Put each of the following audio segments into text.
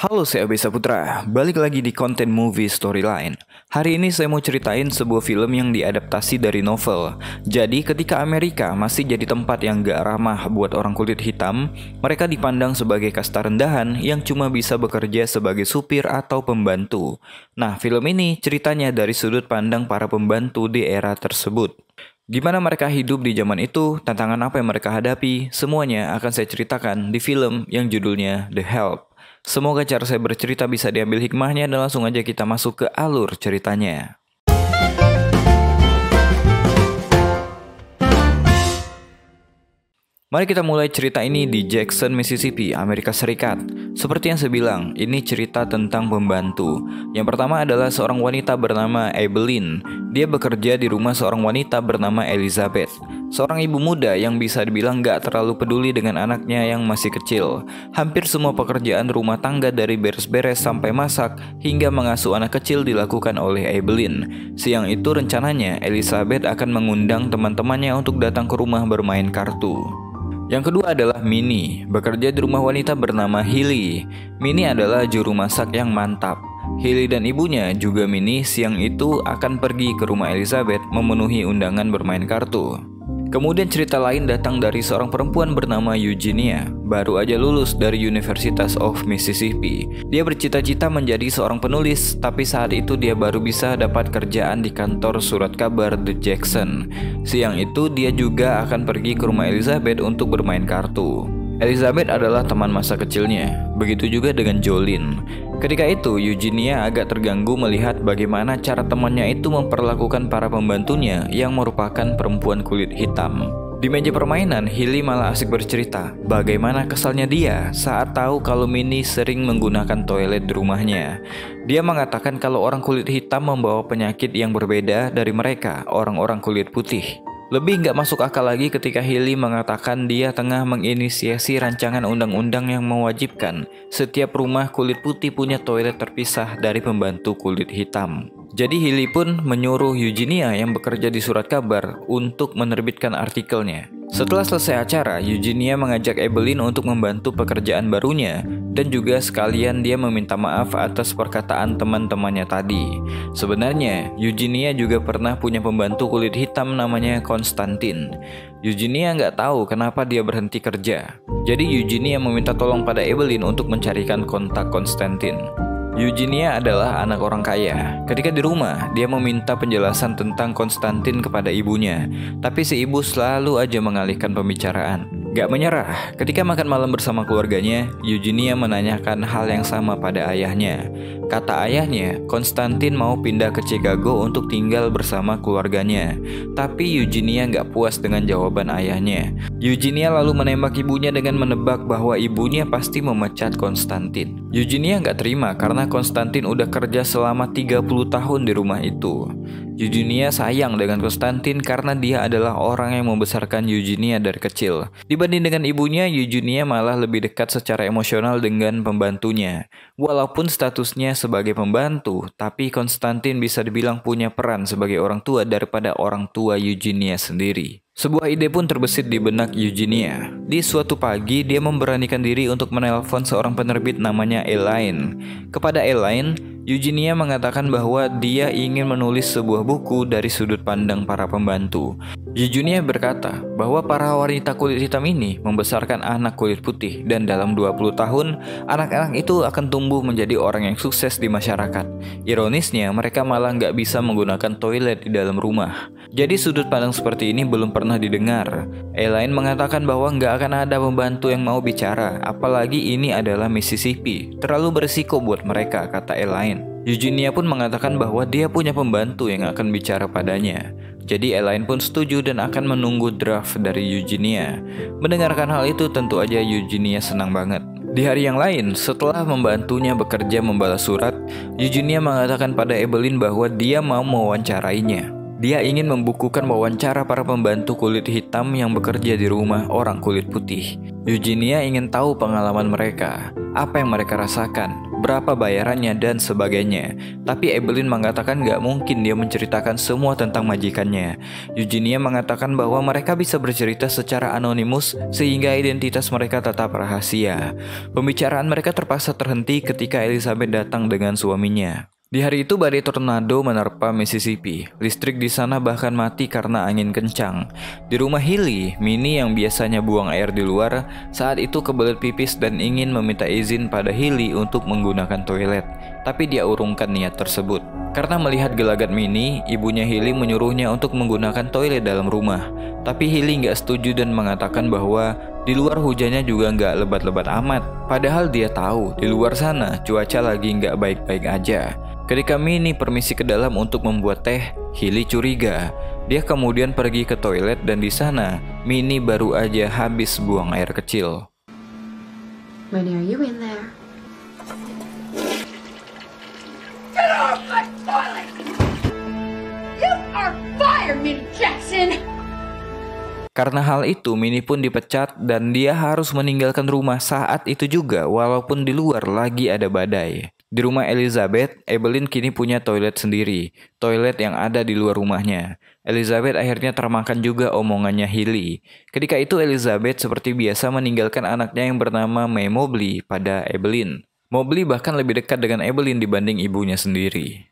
Halo, saya Abisa Putra. Balik lagi di konten movie storyline. Hari ini saya mau ceritain sebuah film yang diadaptasi dari novel. Jadi, ketika Amerika masih jadi tempat yang gak ramah buat orang kulit hitam, mereka dipandang sebagai kasta rendahan yang cuma bisa bekerja sebagai supir atau pembantu. Nah, film ini ceritanya dari sudut pandang para pembantu di era tersebut. Gimana mereka hidup di zaman itu, tantangan apa yang mereka hadapi, semuanya akan saya ceritakan di film yang judulnya The Help. Semoga cara saya bercerita bisa diambil hikmahnya dan langsung aja kita masuk ke alur ceritanya. Mari kita mulai cerita ini di Jackson, Mississippi, Amerika Serikat. Seperti yang saya bilang, ini cerita tentang pembantu. Yang pertama adalah seorang wanita bernama Evelyn. Dia bekerja di rumah seorang wanita bernama Elizabeth. Seorang ibu muda yang bisa dibilang gak terlalu peduli dengan anaknya yang masih kecil. Hampir semua pekerjaan rumah tangga dari beres-beres sampai masak hingga mengasuh anak kecil dilakukan oleh Evelyn. Siang itu rencananya Elizabeth akan mengundang teman-temannya untuk datang ke rumah bermain kartu. Yang kedua adalah Mini, bekerja di rumah wanita bernama Hilly. Mini adalah juru masak yang mantap. Hilly dan ibunya juga Mini siang itu akan pergi ke rumah Elizabeth memenuhi undangan bermain kartu. Kemudian cerita lain datang dari seorang perempuan bernama Eugenia, baru aja lulus dari Universitas of Mississippi. Dia bercita-cita menjadi seorang penulis, tapi saat itu dia baru bisa dapat kerjaan di kantor surat kabar The Jackson. Siang itu dia juga akan pergi ke rumah Elizabeth untuk bermain kartu. Elizabeth adalah teman masa kecilnya, begitu juga dengan Jolene. Ketika itu, Eugenia agak terganggu melihat bagaimana cara temannya itu memperlakukan para pembantunya yang merupakan perempuan kulit hitam. Di meja permainan, Hilly malah asik bercerita bagaimana kesalnya dia saat tahu kalau Minnie sering menggunakan toilet di rumahnya. Dia mengatakan kalau orang kulit hitam membawa penyakit yang berbeda dari mereka, orang-orang kulit putih. Lebih nggak masuk akal lagi ketika Hilly mengatakan dia tengah menginisiasi rancangan undang-undang yang mewajibkan setiap rumah kulit putih punya toilet terpisah dari pembantu kulit hitam. Jadi Hilly pun menyuruh Eugenia yang bekerja di surat kabar untuk menerbitkan artikelnya. Setelah selesai acara, Eugenia mengajak Evelyn untuk membantu pekerjaan barunya dan juga sekalian dia meminta maaf atas perkataan teman-temannya tadi. Sebenarnya, Eugenia juga pernah punya pembantu kulit hitam namanya Konstantin. Eugenia nggak tahu kenapa dia berhenti kerja. Jadi Eugenia meminta tolong pada Evelyn untuk mencarikan kontak Konstantin. Eugenia adalah anak orang kaya. Ketika di rumah, dia meminta penjelasan tentang Konstantin kepada ibunya, tapi si ibu selalu aja mengalihkan pembicaraan. Gak menyerah, ketika makan malam bersama keluarganya, Eugenia menanyakan hal yang sama pada ayahnya. Kata ayahnya, Konstantin mau pindah ke Chicago untuk tinggal bersama keluarganya. Tapi Eugenia gak puas dengan jawaban ayahnya. Eugenia lalu menembak ibunya dengan menebak bahwa ibunya pasti memecat Konstantin. Eugenia gak terima karena Konstantin udah kerja selama 30 tahun di rumah itu. Eugenia sayang dengan Konstantin karena dia adalah orang yang membesarkan Eugenia dari kecil. Dibanding dengan ibunya, Eugenia malah lebih dekat secara emosional dengan pembantunya. Walaupun statusnya sebagai pembantu, tapi Konstantin bisa dibilang punya peran sebagai orang tua daripada orang tua Eugenia sendiri. Sebuah ide pun terbesit di benak Eugenia. Di suatu pagi, dia memberanikan diri untuk menelpon seorang penerbit namanya Elaine. Kepada Elaine, Eugenia mengatakan bahwa dia ingin menulis sebuah buku dari sudut pandang para pembantu. Eugenia berkata bahwa para wanita kulit hitam ini membesarkan anak kulit putih dan dalam 20 tahun anak-anak itu akan tumbuh menjadi orang yang sukses di masyarakat. Ironisnya mereka malah nggak bisa menggunakan toilet di dalam rumah. Jadi sudut pandang seperti ini belum pernah didengar. Elaine mengatakan bahwa nggak akan ada pembantu yang mau bicara, apalagi ini adalah Mississippi. Terlalu berisiko buat mereka, kata Elaine. Eugenia pun mengatakan bahwa dia punya pembantu yang akan bicara padanya. Jadi Elaine pun setuju dan akan menunggu draft dari Eugenia. Mendengarkan hal itu tentu aja Eugenia senang banget. Di hari yang lain, setelah membantunya bekerja membalas surat, Eugenia mengatakan pada Evelyn bahwa dia mau mewawancarainya. Dia ingin membukukan wawancara para pembantu kulit hitam yang bekerja di rumah orang kulit putih. Eugenia ingin tahu pengalaman mereka, apa yang mereka rasakan, berapa bayarannya, dan sebagainya. Tapi Evelyn mengatakan gak mungkin dia menceritakan semua tentang majikannya. Eugenia mengatakan bahwa mereka bisa bercerita secara anonimus sehingga identitas mereka tetap rahasia. Pembicaraan mereka terpaksa terhenti ketika Elizabeth datang dengan suaminya. Di hari itu badai tornado menerpa Mississippi. Listrik di sana bahkan mati karena angin kencang. Di rumah Hilly, Minnie yang biasanya buang air di luar, saat itu kebelet pipis dan ingin meminta izin pada Hilly untuk menggunakan toilet. Tapi dia urungkan niat tersebut. Karena melihat gelagat Minnie, ibunya Hilly menyuruhnya untuk menggunakan toilet dalam rumah. Tapi Hilly nggak setuju dan mengatakan bahwa di luar hujannya juga nggak lebat-lebat amat. Padahal dia tahu di luar sana cuaca lagi nggak baik-baik aja. Ketika Minnie permisi ke dalam untuk membuat teh, Hilly curiga. Dia kemudian pergi ke toilet dan di sana Minnie baru aja habis buang air kecil. Minnie, are you in there? Get off my toilet! You are fired, Minnie Jackson! Karena hal itu, Minnie pun dipecat dan dia harus meninggalkan rumah saat itu juga walaupun di luar lagi ada badai. Di rumah Elizabeth, Evelyn kini punya toilet sendiri, toilet yang ada di luar rumahnya. Elizabeth akhirnya termakan juga omongannya Hilly. Ketika itu Elizabeth seperti biasa meninggalkan anaknya yang bernama May Mobley pada Evelyn. Mobley bahkan lebih dekat dengan Evelyn dibanding ibunya sendiri.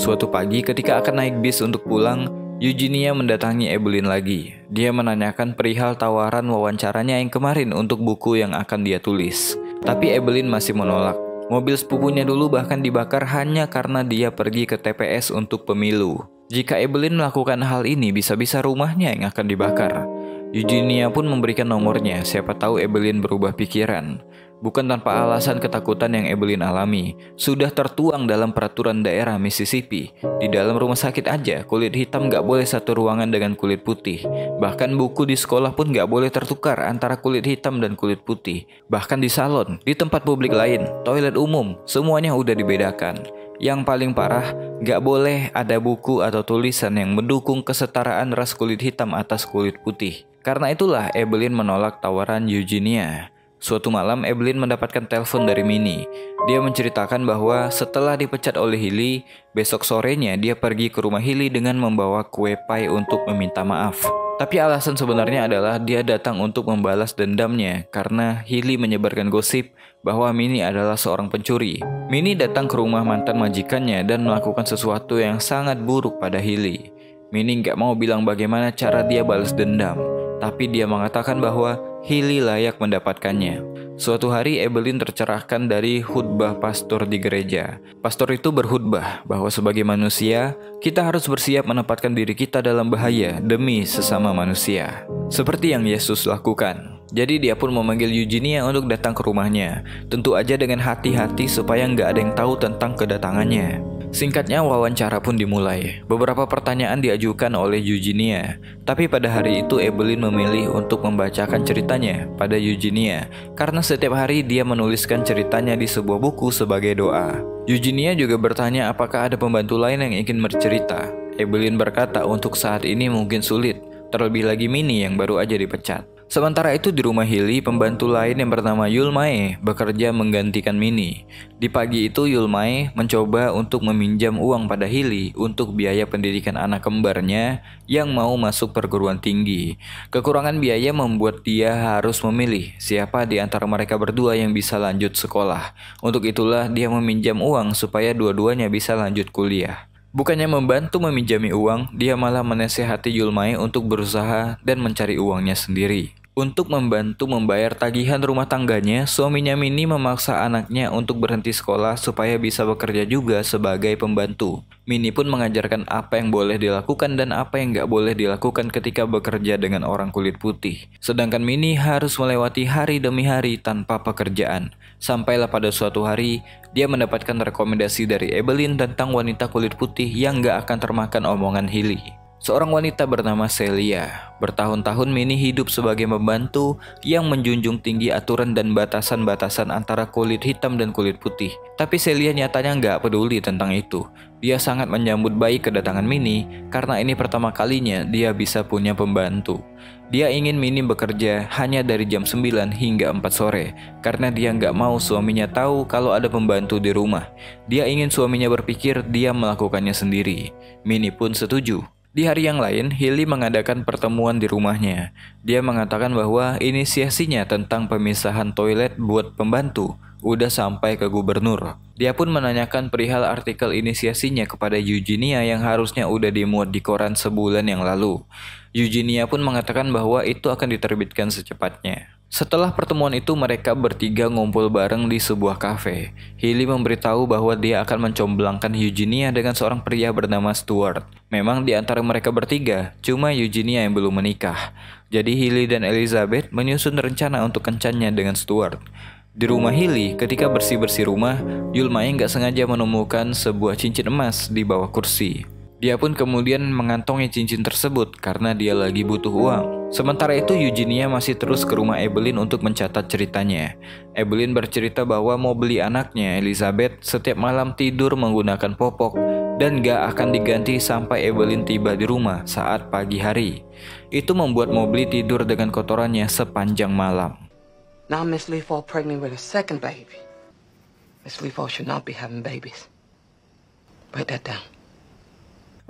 Suatu pagi ketika akan naik bis untuk pulang, Eugenia mendatangi Evelyn lagi. Dia menanyakan perihal tawaran wawancaranya yang kemarin untuk buku yang akan dia tulis. Tapi Evelyn masih menolak. Mobil sepupunya dulu bahkan dibakar hanya karena dia pergi ke TPS untuk pemilu. Jika Evelyn melakukan hal ini, bisa-bisa rumahnya yang akan dibakar. Eugenia pun memberikan nomornya, siapa tahu Evelyn berubah pikiran. Bukan tanpa alasan ketakutan yang Evelyn alami, sudah tertuang dalam peraturan daerah Mississippi. Di dalam rumah sakit aja, kulit hitam gak boleh satu ruangan dengan kulit putih. Bahkan buku di sekolah pun gak boleh tertukar antara kulit hitam dan kulit putih. Bahkan di salon, di tempat publik lain, toilet umum, semuanya udah dibedakan. Yang paling parah, gak boleh ada buku atau tulisan yang mendukung kesetaraan ras kulit hitam atas kulit putih. Karena itulah Evelyn menolak tawaran Eugenia. Suatu malam, Evelyn mendapatkan telepon dari Minnie. Dia menceritakan bahwa setelah dipecat oleh Hilly, besok sorenya dia pergi ke rumah Hilly dengan membawa kue pie untuk meminta maaf. Tapi alasan sebenarnya adalah dia datang untuk membalas dendamnya karena Hilly menyebarkan gosip bahwa Minnie adalah seorang pencuri. Minnie datang ke rumah mantan majikannya dan melakukan sesuatu yang sangat buruk pada Hilly. Minnie nggak mau bilang bagaimana cara dia balas dendam, tapi dia mengatakan bahwa Hilly layak mendapatkannya. Suatu hari Evelyn tercerahkan dari khutbah pastor di gereja. Pastor itu berkhutbah bahwa sebagai manusia, kita harus bersiap menempatkan diri kita dalam bahaya demi sesama manusia. Seperti yang Yesus lakukan. Jadi dia pun memanggil Eugenia untuk datang ke rumahnya. Tentu aja dengan hati-hati supaya nggak ada yang tahu tentang kedatangannya. Singkatnya wawancara pun dimulai. Beberapa pertanyaan diajukan oleh Eugenia, tapi pada hari itu Evelyn memilih untuk membacakan ceritanya pada Eugenia karena setiap hari dia menuliskan ceritanya di sebuah buku sebagai doa. Eugenia juga bertanya apakah ada pembantu lain yang ingin bercerita. Evelyn berkata untuk saat ini mungkin sulit, terlebih lagi Minnie yang baru aja dipecat. Sementara itu di rumah Hilly, pembantu lain yang bernama Yulmae bekerja menggantikan Mini. Di pagi itu Yulmae mencoba untuk meminjam uang pada Hilly untuk biaya pendidikan anak kembarnya yang mau masuk perguruan tinggi. Kekurangan biaya membuat dia harus memilih siapa di antara mereka berdua yang bisa lanjut sekolah. Untuk itulah dia meminjam uang supaya dua-duanya bisa lanjut kuliah. Bukannya membantu meminjami uang, dia malah menasehati Yulmae untuk berusaha dan mencari uangnya sendiri. Untuk membantu membayar tagihan rumah tangganya, suaminya Mini memaksa anaknya untuk berhenti sekolah supaya bisa bekerja juga sebagai pembantu. Mini pun mengajarkan apa yang boleh dilakukan dan apa yang nggak boleh dilakukan ketika bekerja dengan orang kulit putih. Sedangkan Mini harus melewati hari demi hari tanpa pekerjaan. Sampailah pada suatu hari, dia mendapatkan rekomendasi dari Evelyn tentang wanita kulit putih yang nggak akan termakan omongan Hilly. Seorang wanita bernama Celia. Bertahun-tahun Mini hidup sebagai membantu yang menjunjung tinggi aturan dan batasan-batasan antara kulit hitam dan kulit putih. Tapi Celia nyatanya nggak peduli tentang itu. Dia sangat menyambut baik kedatangan Mini karena ini pertama kalinya dia bisa punya pembantu. Dia ingin Mini bekerja hanya dari jam 9 hingga 4 sore karena dia nggak mau suaminya tahu kalau ada pembantu di rumah. Dia ingin suaminya berpikir dia melakukannya sendiri. Mini pun setuju. Di hari yang lain, Hilly mengadakan pertemuan di rumahnya. Dia mengatakan bahwa inisiasinya tentang pemisahan toilet buat pembantu udah sampai ke gubernur. Dia pun menanyakan perihal artikel inisiasinya kepada Eugenia yang harusnya udah dimuat di koran sebulan yang lalu. Eugenia pun mengatakan bahwa itu akan diterbitkan secepatnya. Setelah pertemuan itu mereka bertiga ngumpul bareng di sebuah kafe. Hilly memberitahu bahwa dia akan mencomblangkan Eugenia dengan seorang pria bernama Stuart. Memang di antara mereka bertiga, cuma Eugenia yang belum menikah. Jadi Hilly dan Elizabeth menyusun rencana untuk kencannya dengan Stuart. Di rumah Hilly, ketika bersih-bersih rumah, Yulmai nggak sengaja menemukan sebuah cincin emas di bawah kursi. Dia pun kemudian mengantongi cincin tersebut karena dia lagi butuh uang. Sementara itu Eugenia masih terus ke rumah Evelyn untuk mencatat ceritanya. Evelyn bercerita bahwa mau beli anaknya Elizabeth setiap malam tidur menggunakan popok dan gak akan diganti sampai Evelyn tiba di rumah saat pagi hari. Itu membuat Mobley tidur dengan kotorannya sepanjang malam. Now Miss Leafall pregnant with a second baby. Miss Leafall should not be having babies. Write that down.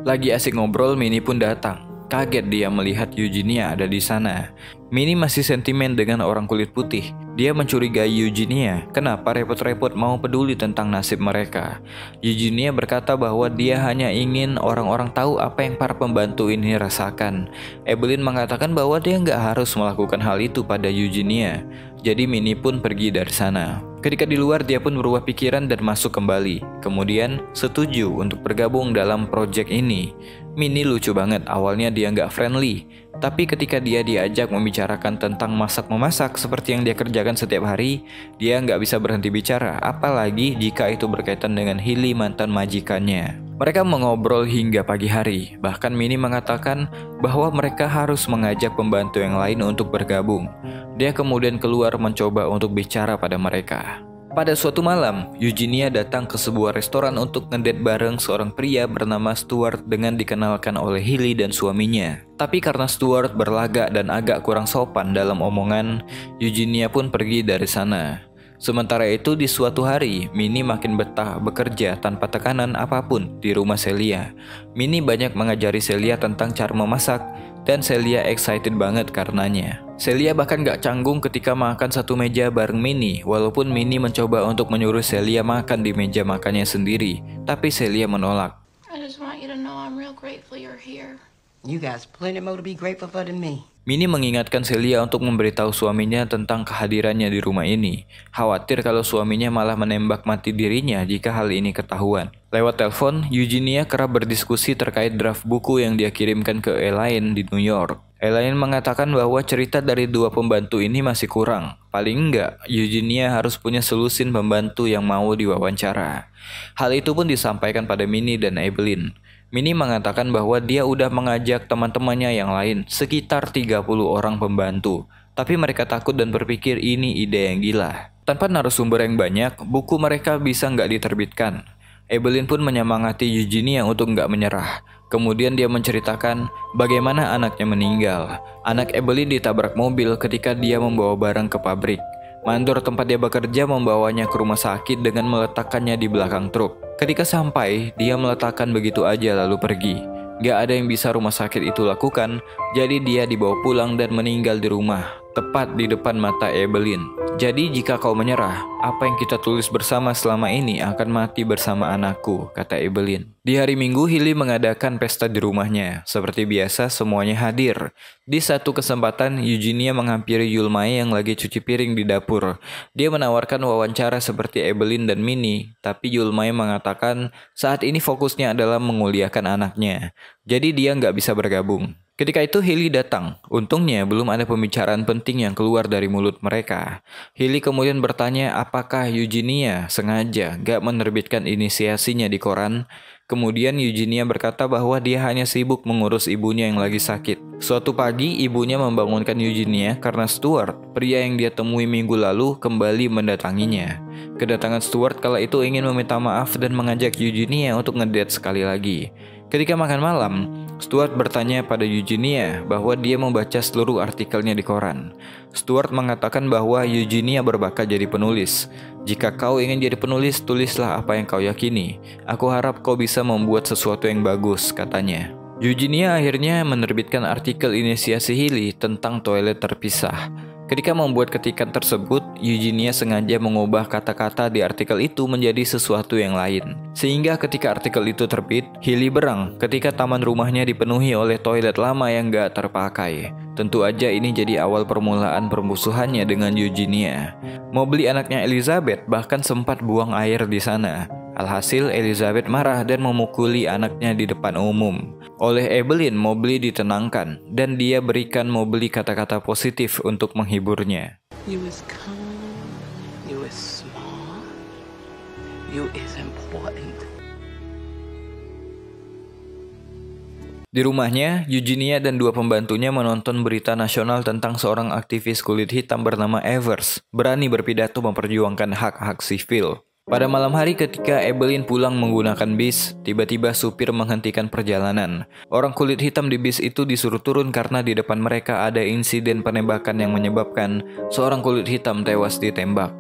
Lagi asik ngobrol, Mini pun datang. Kaget dia melihat Eugenia ada di sana. Mini masih sentimen dengan orang kulit putih. Dia mencurigai Eugenia, kenapa repot-repot mau peduli tentang nasib mereka. Eugenia berkata bahwa dia hanya ingin orang-orang tahu apa yang para pembantu ini rasakan. Evelyn mengatakan bahwa dia nggak harus melakukan hal itu pada Eugenia. Jadi Mini pun pergi dari sana. Ketika di luar dia pun berubah pikiran dan masuk kembali. Kemudian setuju untuk bergabung dalam proyek ini. Mini lucu banget, awalnya dia nggak friendly. Tapi ketika dia diajak membicarakan tentang masak-memasak seperti yang dia kerjakan setiap hari, dia nggak bisa berhenti bicara, apalagi jika itu berkaitan dengan Hilly mantan majikannya. Mereka mengobrol hingga pagi hari, bahkan Mini mengatakan bahwa mereka harus mengajak pembantu yang lain untuk bergabung. Dia kemudian keluar mencoba untuk bicara pada mereka. Pada suatu malam, Eugenia datang ke sebuah restoran untuk ngedet bareng seorang pria bernama Stuart dengan dikenalkan oleh Hilly dan suaminya. Tapi karena Stuart berlagak dan agak kurang sopan dalam omongan, Eugenia pun pergi dari sana. Sementara itu di suatu hari, Mini makin betah bekerja tanpa tekanan apa pun di rumah Celia. Mini banyak mengajari Celia tentang cara memasak, dan Celia excited banget karenanya. Celia bahkan gak canggung ketika makan satu meja bareng Mini, walaupun Mini mencoba untuk menyuruh Celia makan di meja makannya sendiri, tapi Celia menolak. I just want you to know I'm real grateful you're here. You guys plenty more to be grateful for than me. Mini mengingatkan Celia untuk memberitahu suaminya tentang kehadirannya di rumah ini. Khawatir kalau suaminya malah menembak mati dirinya jika hal ini ketahuan. Lewat telepon, Eugenia kerap berdiskusi terkait draft buku yang dia kirimkan ke Elaine di New York. Elaine mengatakan bahwa cerita dari dua pembantu ini masih kurang. Paling enggak, Eugenia harus punya selusin pembantu yang mau diwawancara. Hal itu pun disampaikan pada Mini dan Evelyn. Mini mengatakan bahwa dia udah mengajak teman-temannya yang lain, sekitar 30 orang pembantu. Tapi mereka takut dan berpikir ini ide yang gila. Tanpa narasumber yang banyak, buku mereka bisa nggak diterbitkan. Evelyn pun menyemangati Eugenia untuk nggak menyerah. Kemudian dia menceritakan bagaimana anaknya meninggal. Anak Evelyn ditabrak mobil ketika dia membawa barang ke pabrik. Mandor tempat dia bekerja membawanya ke rumah sakit dengan meletakkannya di belakang truk. Ketika sampai, dia meletakkan begitu aja lalu pergi. Gak ada yang bisa rumah sakit itu lakukan, jadi dia dibawa pulang dan meninggal di rumah, tepat di depan mata Evelyn. Jadi jika kau menyerah, apa yang kita tulis bersama selama ini akan mati bersama anakku, kata Evelyn. Di hari Minggu, Hilly mengadakan pesta di rumahnya. Seperti biasa, semuanya hadir. Di satu kesempatan, Eugenia menghampiri Yulmai yang lagi cuci piring di dapur. Dia menawarkan wawancara seperti Evelyn dan Minnie, tapi Yulmai mengatakan saat ini fokusnya adalah menguliakan anaknya. Jadi dia nggak bisa bergabung. Ketika itu Hilly datang. Untungnya belum ada pembicaraan penting yang keluar dari mulut mereka. Hilly kemudian bertanya apakah Eugenia sengaja gak menerbitkan inisiasinya di koran. Kemudian Eugenia berkata bahwa dia hanya sibuk mengurus ibunya yang lagi sakit. Suatu pagi ibunya membangunkan Eugenia karena Stuart, pria yang dia temui minggu lalu, kembali mendatanginya. Kedatangan Stuart kala itu ingin meminta maaf dan mengajak Eugenia untuk ngedate sekali lagi. Ketika makan malam, Stuart bertanya pada Eugenia bahwa dia membaca seluruh artikelnya di koran. Stuart mengatakan bahwa Eugenia berbakat jadi penulis. Jika kau ingin jadi penulis, tulislah apa yang kau yakini. Aku harap kau bisa membuat sesuatu yang bagus, katanya. Eugenia akhirnya menerbitkan artikel inisiasi Hilly tentang toilet terpisah. Ketika membuat ketikan tersebut, Eugenia sengaja mengubah kata-kata di artikel itu menjadi sesuatu yang lain. Sehingga ketika artikel itu terbit, Hilly berang ketika taman rumahnya dipenuhi oleh toilet lama yang gak terpakai. Tentu aja ini jadi awal permulaan permusuhannya dengan Eugenia. Mobley anaknya Elizabeth bahkan sempat buang air di sana. Alhasil Elizabeth marah dan memukuli anaknya di depan umum. Oleh Evelyn, Mobley ditenangkan dan dia berikan Mobley kata-kata positif untuk menghiburnya. You is you is smart, you is important. Di rumahnya, Eugenia dan dua pembantunya menonton berita nasional tentang seorang aktivis kulit hitam bernama Evers berani berpidato memperjuangkan hak-hak sivil. Pada malam hari ketika Evelyn pulang menggunakan bis, tiba-tiba supir menghentikan perjalanan. Orang kulit hitam di bis itu disuruh turun karena di depan mereka ada insiden penembakan yang menyebabkan seorang kulit hitam tewas ditembak.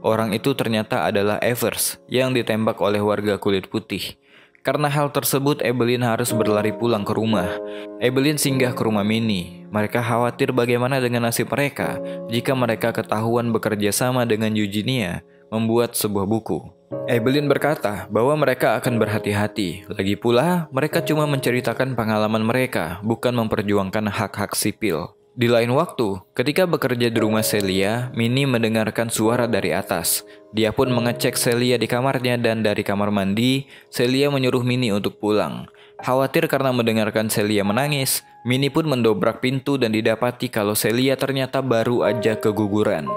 Orang itu ternyata adalah Evers yang ditembak oleh warga kulit putih. Karena hal tersebut, Evelyn harus berlari pulang ke rumah. Evelyn singgah ke rumah Minnie. Mereka khawatir bagaimana dengan nasib mereka jika mereka ketahuan bekerja sama dengan Eugenia membuat sebuah buku. Evelyn berkata bahwa mereka akan berhati-hati. Lagi pula, mereka cuma menceritakan pengalaman mereka, bukan memperjuangkan hak-hak sipil. Di lain waktu, ketika bekerja di rumah Celia, Minnie mendengarkan suara dari atas. Dia pun mengecek Celia di kamarnya dan dari kamar mandi, Celia menyuruh Minnie untuk pulang. Khawatir karena mendengarkan Celia menangis, Minnie pun mendobrak pintu dan didapati kalau Celia ternyata baru aja keguguran.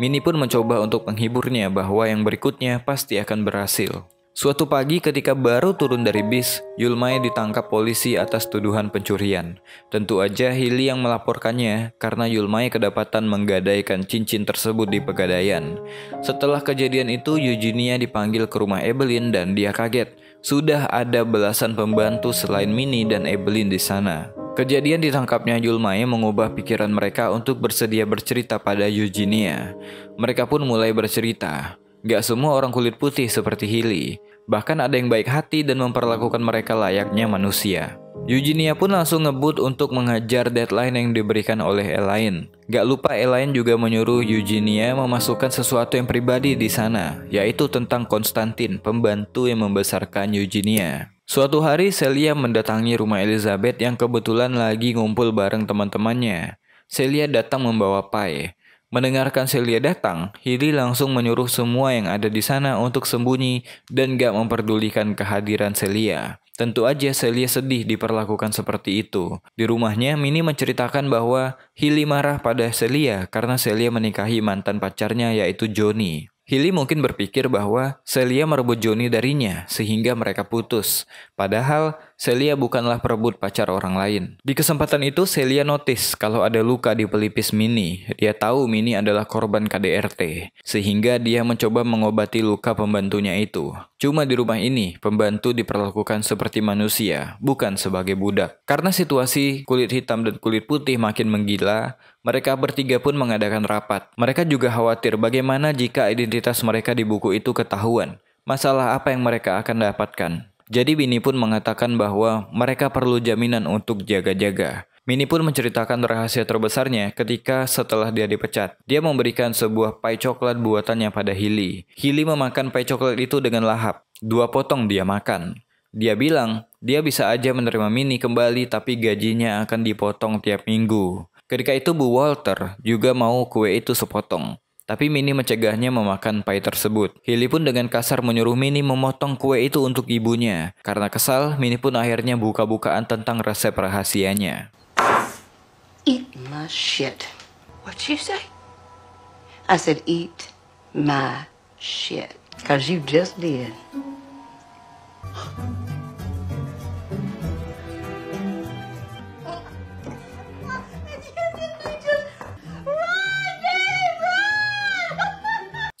Mini pun mencoba untuk menghiburnya bahwa yang berikutnya pasti akan berhasil. Suatu pagi ketika baru turun dari bis, Yulmai ditangkap polisi atas tuduhan pencurian. Tentu aja Hili yang melaporkannya karena Yulmai kedapatan menggadaikan cincin tersebut di pegadaian. Setelah kejadian itu, Eugenia dipanggil ke rumah Evelyn dan dia kaget. Sudah ada belasan pembantu selain Mini dan Evelyn di sana. Kejadian ditangkapnya Yulmai mengubah pikiran mereka untuk bersedia bercerita pada Eugenia. Mereka pun mulai bercerita. Gak semua orang kulit putih seperti Hilly. Bahkan ada yang baik hati dan memperlakukan mereka layaknya manusia. Eugenia pun langsung ngebut untuk mengajar deadline yang diberikan oleh Elaine. Gak lupa Elaine juga menyuruh Eugenia memasukkan sesuatu yang pribadi di sana, yaitu tentang Konstantin, pembantu yang membesarkan Eugenia. Suatu hari Celia mendatangi rumah Elizabeth yang kebetulan lagi ngumpul bareng teman-temannya. Celia datang membawa pie. Mendengarkan Celia datang, Hilly langsung menyuruh semua yang ada di sana untuk sembunyi dan gak memperdulikan kehadiran Celia. Tentu aja Celia sedih diperlakukan seperti itu. Di rumahnya, Minnie menceritakan bahwa Hilly marah pada Celia karena Celia menikahi mantan pacarnya yaitu Johnny. Hilly mungkin berpikir bahwa Celia merebut Johnny darinya sehingga mereka putus. Padahal Celia bukanlah perebut pacar orang lain. Di kesempatan itu Celia notice kalau ada luka di pelipis Mini. Dia tahu Mini adalah korban KDRT. Sehingga dia mencoba mengobati luka pembantunya itu. Cuma di rumah ini, pembantu diperlakukan seperti manusia, bukan sebagai budak. Karena situasi kulit hitam dan kulit putih makin menggila, mereka bertiga pun mengadakan rapat. Mereka juga khawatir bagaimana jika identitas mereka di buku itu ketahuan. Masalah apa yang mereka akan dapatkan. Jadi Bini pun mengatakan bahwa mereka perlu jaminan untuk jaga-jaga. Mini pun menceritakan rahasia terbesarnya ketika setelah dia dipecat. Dia memberikan sebuah pie coklat buatannya pada Hilly. Hilly memakan pie coklat itu dengan lahap. Dua potong dia makan. Dia bilang, dia bisa aja menerima Mini kembali tapi gajinya akan dipotong tiap minggu. Ketika itu Bu Walter juga mau kue itu sepotong. Tapi Mini mencegahnya memakan pie tersebut. Hilly pun dengan kasar menyuruh Mini memotong kue itu untuk ibunya. Karena kesal, Mini pun akhirnya buka-bukaan tentang resep rahasianya. Eat my shit. What'd you say? I said, eat my shit. Because you just did.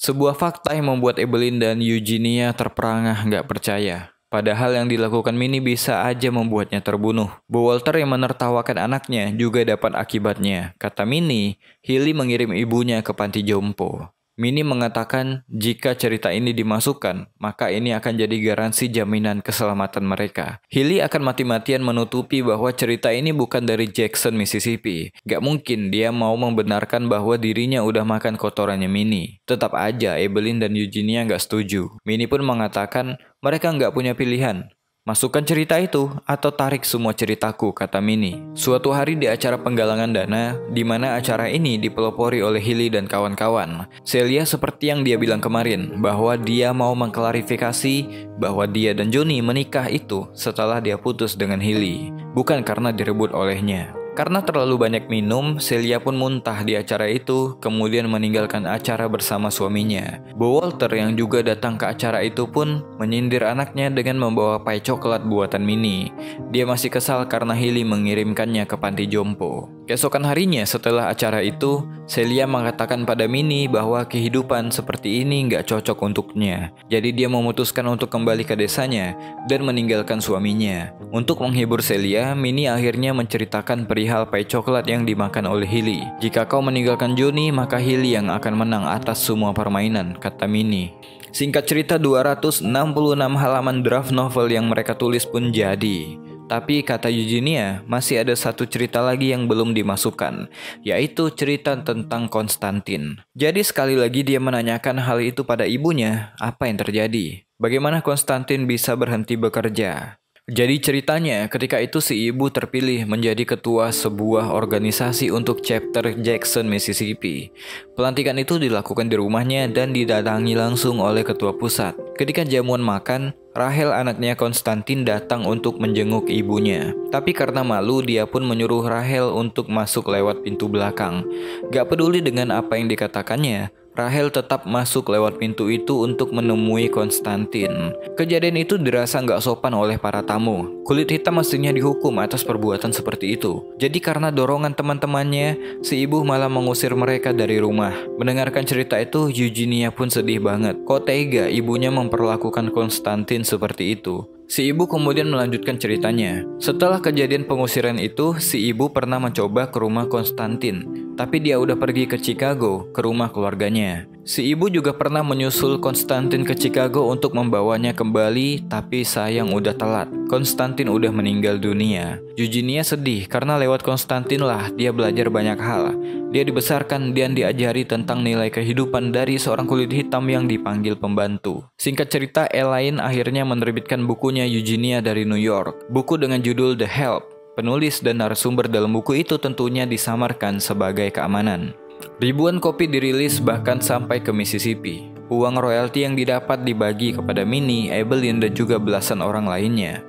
Sebuah fakta yang membuat Evelyn dan Eugenia terperangah nggak percaya. Padahal yang dilakukan Minnie bisa aja membuatnya terbunuh. Bu Walter yang menertawakan anaknya juga dapat akibatnya. Kata Minnie, Hilly mengirim ibunya ke panti jompo. Mini mengatakan jika cerita ini dimasukkan, maka ini akan jadi garansi jaminan keselamatan mereka. Hilly akan mati-matian menutupi bahwa cerita ini bukan dari Jackson, Mississippi. Gak mungkin dia mau membenarkan bahwa dirinya udah makan kotorannya Mini. Tetap aja Evelyn dan Eugenia gak setuju. Mini pun mengatakan mereka nggak punya pilihan. Masukkan cerita itu atau tarik semua ceritaku, kata Mini. Suatu hari di acara penggalangan dana, di mana acara ini dipelopori oleh Hilly dan kawan-kawan. Celia seperti yang dia bilang kemarin, bahwa dia mau mengklarifikasi bahwa dia dan Johnny menikah itu setelah dia putus dengan Hilly, bukan karena direbut olehnya. Karena terlalu banyak minum, Celia pun muntah di acara itu, kemudian meninggalkan acara bersama suaminya. Bo Walter yang juga datang ke acara itu pun menyindir anaknya dengan membawa pai coklat buatan Mini. Dia masih kesal karena Hilly mengirimkannya ke panti jompo. Keesokan harinya setelah acara itu, Celia mengatakan pada Mini bahwa kehidupan seperti ini nggak cocok untuknya. Jadi dia memutuskan untuk kembali ke desanya dan meninggalkan suaminya. Untuk menghibur Celia, Mini akhirnya menceritakan perihal pai coklat yang dimakan oleh Hilly. Jika kau meninggalkan Johnny, maka Hilly yang akan menang atas semua permainan, kata Mini. Singkat cerita 266 halaman draft novel yang mereka tulis pun jadi. Tapi kata Eugenia, masih ada satu cerita lagi yang belum dimasukkan, yaitu cerita tentang Konstantin. Jadi sekali lagi dia menanyakan hal itu pada ibunya, apa yang terjadi? Bagaimana Konstantin bisa berhenti bekerja? Jadi ceritanya ketika itu si ibu terpilih menjadi ketua sebuah organisasi untuk chapter Jackson, Mississippi. Pelantikan itu dilakukan di rumahnya dan didatangi langsung oleh ketua pusat. Ketika jamuan makan, Rahel anaknya Konstantin datang untuk menjenguk ibunya. Tapi karena malu dia pun menyuruh Rahel untuk masuk lewat pintu belakang. Gak peduli dengan apa yang dikatakannya, Rahel tetap masuk lewat pintu itu untuk menemui Konstantin. Kejadian itu dirasa nggak sopan oleh para tamu. Kulit hitam mestinya dihukum atas perbuatan seperti itu. Jadi karena dorongan teman-temannya, si ibu malah mengusir mereka dari rumah. Mendengarkan cerita itu, Eugenia pun sedih banget. Kok tega ibunya memperlakukan Konstantin seperti itu? Si ibu kemudian melanjutkan ceritanya. Setelah kejadian pengusiran itu, si ibu pernah mencoba ke rumah Konstantin, tapi dia udah pergi ke Chicago, ke rumah keluarganya. Si ibu juga pernah menyusul Konstantin ke Chicago untuk membawanya kembali, tapi sayang udah telat. Konstantin udah meninggal dunia. Eugenia sedih karena lewat Konstantin lah dia belajar banyak hal. Dia dibesarkan dan diajari tentang nilai kehidupan dari seorang kulit hitam yang dipanggil pembantu. Singkat cerita, Elaine akhirnya menerbitkan bukunya Eugenia dari New York. Buku dengan judul The Help. Penulis dan narasumber dalam buku itu tentunya disamarkan sebagai keamanan. Ribuan kopi dirilis bahkan sampai ke Mississippi. Uang royalti yang didapat dibagi kepada Minnie, Evelyn, dan juga belasan orang lainnya.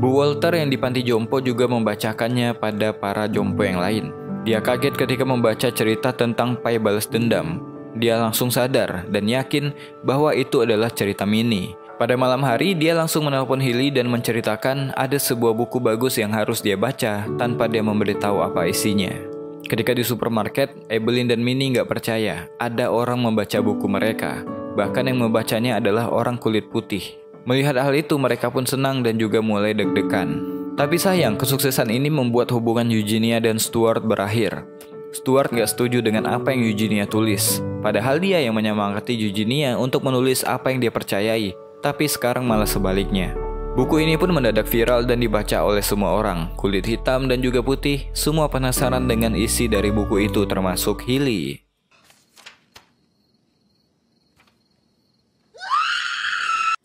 Bu Walter yang di panti jompo juga membacakannya pada para jompo yang lain. Dia kaget ketika membaca cerita tentang pai balas dendam. Dia langsung sadar dan yakin bahwa itu adalah cerita Mini. Pada malam hari, dia langsung menelpon Hilly dan menceritakan ada sebuah buku bagus yang harus dia baca tanpa dia memberitahu apa isinya. Ketika di supermarket, Evelyn dan Minnie nggak percaya ada orang membaca buku mereka. Bahkan yang membacanya adalah orang kulit putih. Melihat hal itu, mereka pun senang dan juga mulai deg-degan. Tapi sayang, kesuksesan ini membuat hubungan Eugenia dan Stuart berakhir. Stuart gak setuju dengan apa yang Eugenia tulis. Padahal dia yang menyemangati Eugenia untuk menulis apa yang dia percayai. Tapi sekarang malah sebaliknya. Buku ini pun mendadak viral dan dibaca oleh semua orang. Kulit hitam dan juga putih, semua penasaran dengan isi dari buku itu termasuk Hilly.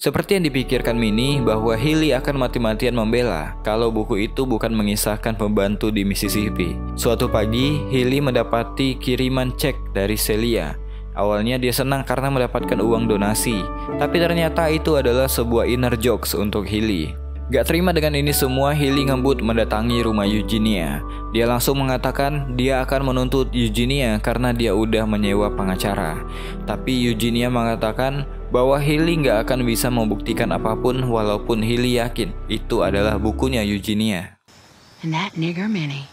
Seperti yang dipikirkan Mini bahwa Hilly akan mati-matian membela kalau buku itu bukan mengisahkan pembantu di Mississippi. Suatu pagi, Hilly mendapati kiriman cek dari Celia. Awalnya dia senang karena mendapatkan uang donasi, tapi ternyata itu adalah sebuah inner jokes untuk Hilly. Gak terima dengan ini semua, Hilly ngebut mendatangi rumah Eugenia. Dia langsung mengatakan dia akan menuntut Eugenia karena dia udah menyewa pengacara. Tapi Eugenia mengatakan bahwa Hilly gak akan bisa membuktikan apa pun walaupun Hilly yakin itu adalah bukunya Eugenia. And that nigger Minnie.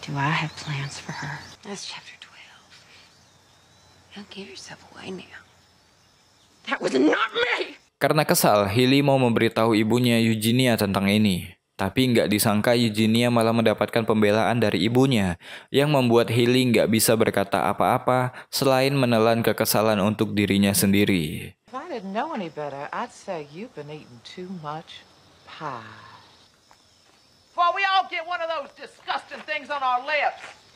Do I have plans for her? That's chapter 12. Don't give yourself away now. That was not me! Karena kesal, Hilly mau memberitahu ibunya Eugenia tentang ini. Tapi nggak disangka Eugenia malah mendapatkan pembelaan dari ibunya yang membuat Hilly nggak bisa berkata apa-apa selain menelan kekesalan untuk dirinya sendiri. Before we all get one of those disgusting things on our lips.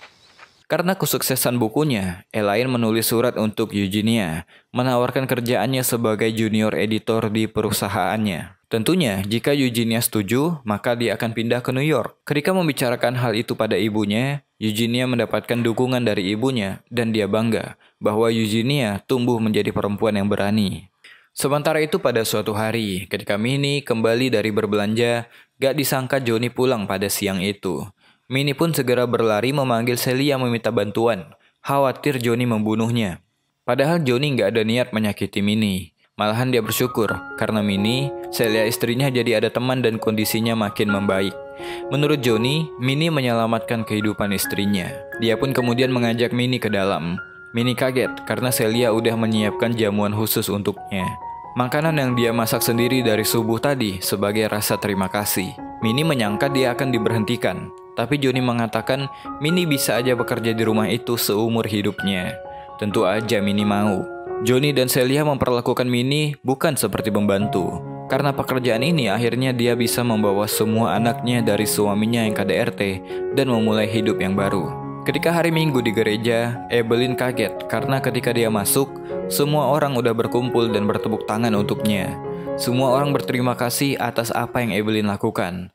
Karena kesuksesan bukunya, Elaine menulis surat untuk Eugenia, menawarkan kerjaannya sebagai junior editor di perusahaannya. Tentunya, jika Eugenia setuju, maka dia akan pindah ke New York. Ketika membicarakan hal itu pada ibunya, Eugenia mendapatkan dukungan dari ibunya, dan dia bangga bahwa Eugenia tumbuh menjadi perempuan yang berani. Sementara itu pada suatu hari, ketika Minnie kembali dari berbelanja, gak disangka Johnny pulang pada siang itu. Minnie pun segera berlari memanggil Celia meminta bantuan, khawatir Johnny membunuhnya. Padahal Johnny nggak ada niat menyakiti Minnie. Malahan dia bersyukur, karena Minnie, Celia istrinya jadi ada teman dan kondisinya makin membaik. Menurut Johnny, Minnie menyelamatkan kehidupan istrinya. Dia pun kemudian mengajak Minnie ke dalam. Minnie kaget karena Celia udah menyiapkan jamuan khusus untuknya. Makanan yang dia masak sendiri dari subuh tadi sebagai rasa terima kasih. Minnie menyangka dia akan diberhentikan, tapi Johnny mengatakan Minnie bisa aja bekerja di rumah itu seumur hidupnya. Tentu aja Minnie mau. Johnny dan Celia memperlakukan Minnie bukan seperti pembantu. Karena pekerjaan ini akhirnya dia bisa membawa semua anaknya dari suaminya yang KDRT dan memulai hidup yang baru. Ketika hari Minggu di gereja, Evelyn kaget karena ketika dia masuk, semua orang udah berkumpul dan bertepuk tangan untuknya. Semua orang berterima kasih atas apa yang Evelyn lakukan.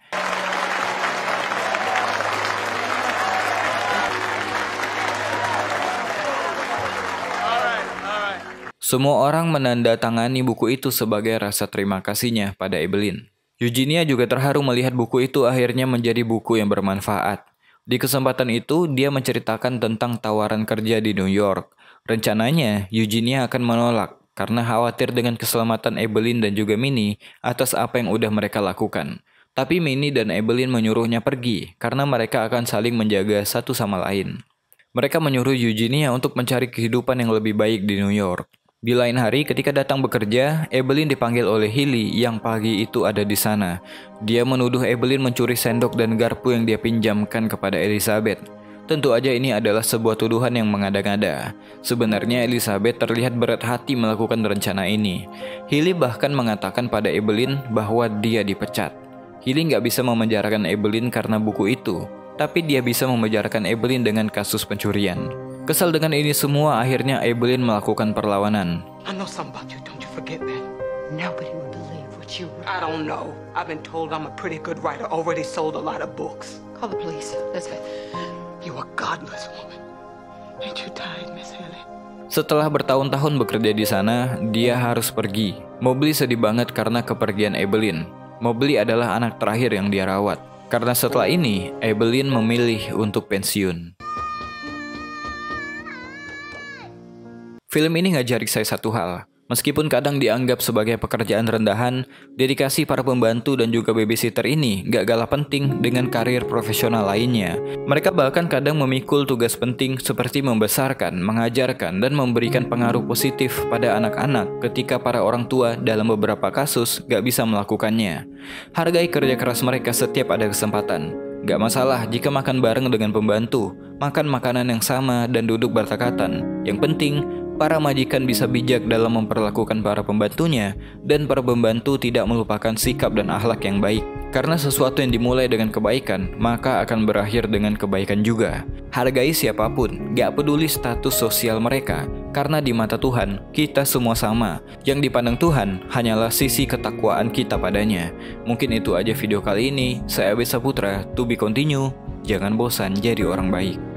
Semua orang menandatangani buku itu sebagai rasa terima kasihnya pada Evelyn. Eugenia juga terharu melihat buku itu akhirnya menjadi buku yang bermanfaat. Di kesempatan itu, dia menceritakan tentang tawaran kerja di New York. Rencananya, Eugenia akan menolak karena khawatir dengan keselamatan Evelyn dan juga Minnie atas apa yang udah mereka lakukan. Tapi Minnie dan Evelyn menyuruhnya pergi karena mereka akan saling menjaga satu sama lain. Mereka menyuruh Eugenia untuk mencari kehidupan yang lebih baik di New York. Di lain hari, ketika datang bekerja, Evelyn dipanggil oleh Hilly yang pagi itu ada di sana. Dia menuduh Evelyn mencuri sendok dan garpu yang dia pinjamkan kepada Elizabeth. Tentu aja ini adalah sebuah tuduhan yang mengada-ngada. Sebenarnya Elizabeth terlihat berat hati melakukan rencana ini. Hilly bahkan mengatakan pada Evelyn bahwa dia dipecat. Hilly nggak bisa memenjarakan Evelyn karena buku itu, tapi dia bisa memenjarakan Evelyn dengan kasus pencurian. Kesal dengan ini semua, akhirnya Evelyn melakukan perlawanan. I know something about you, don't you forget that. Nobody would believe what you wrote. I don't know. I've been told I'm a pretty good writer, already sold a lot of books. Call the police. That's it. You a godless woman. Ain't you tired, Miss Haley? Setelah bertahun-tahun bekerja di sana, dia harus pergi. Mobley sedih banget karena kepergian Evelyn. Mobley adalah anak terakhir yang dia rawat. Karena setelah ini, Evelyn memilih untuk pensiun. Film ini ngajarin saya satu hal. Meskipun kadang dianggap sebagai pekerjaan rendahan, dedikasi para pembantu dan juga babysitter ini gak kalah penting dengan karir profesional lainnya. Mereka bahkan kadang memikul tugas penting seperti membesarkan, mengajarkan, dan memberikan pengaruh positif pada anak-anak ketika para orang tua dalam beberapa kasus gak bisa melakukannya. Hargai kerja keras mereka setiap ada kesempatan. Gak masalah jika makan bareng dengan pembantu, makan makanan yang sama dan duduk berdekatan. Yang penting, para majikan bisa bijak dalam memperlakukan para pembantunya dan para pembantu tidak melupakan sikap dan akhlak yang baik. Karena sesuatu yang dimulai dengan kebaikan, maka akan berakhir dengan kebaikan juga. Hargai siapa pun, gak peduli status sosial mereka, karena di mata Tuhan, kita semua sama. Yang dipandang Tuhan hanyalah sisi ketakwaan kita padanya. Mungkin itu aja video kali ini. Saya Abed Saputra, to be continue. Jangan bosan jadi orang baik.